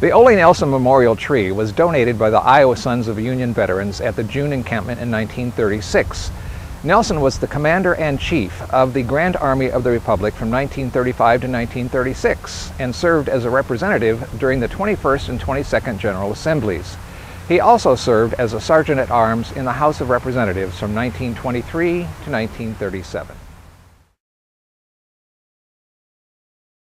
The Oley Nelson Memorial Tree was donated by the Iowa Sons of Union Veterans at the June encampment in 1936. Nelson was the commander and chief of the Grand Army of the Republic from 1935 to 1936 and served as a representative during the 21st and 22nd General Assemblies. He also served as a sergeant at arms in the House of Representatives from 1923 to 1937.